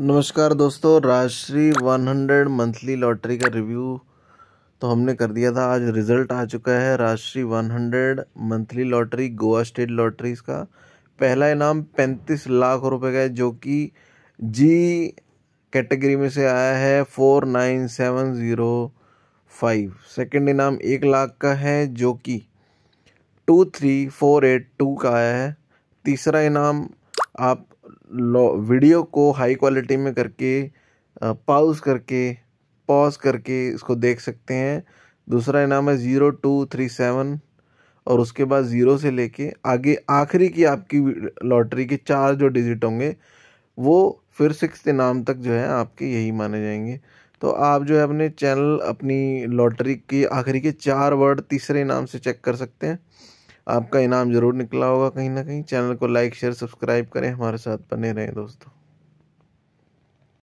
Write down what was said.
नमस्कार दोस्तों, Rajshree 100 monthly lottery का रिव्यू तो हमने कर दिया था। आज रिज़ल्ट आ चुका है Rajshree 100 monthly lottery, Goa state lotteries का। पहला इनाम 35 लाख रुपए का है, जो कि जी कैटेगरी में से आया है four nine seven zero five. Second इनाम एक लाख का है, जो कि two three four eight two का आया है। तीसरा इनाम आप वीडियो को हाई क्वालिटी में करके पाउज करके पॉज करके इसको देख सकते हैं। दूसरा इनाम है ज़ीरो टू थ्री सेवन और उसके बाद ज़ीरो से लेके आगे आखिरी की आपकी लॉटरी के चार जो डिजिट होंगे, वो फिर सिक्स इनाम तक जो है आपके यही माने जाएँगे। तो आप जो है अपने चैनल अपनी लॉटरी के आखिरी के चार वर्ड तीसरे इनाम से चेक कर सकते हैं। आपका इनाम ज़रूर निकला होगा कहीं ना कहीं। चैनल को लाइक, शेयर, सब्सक्राइब करें। हमारे साथ बने रहें दोस्तों।